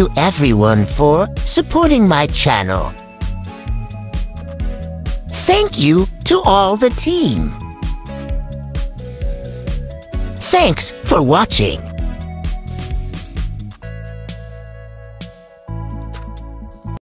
you everyone for supporting my channel. Thank you to all the team. Thanks for watching.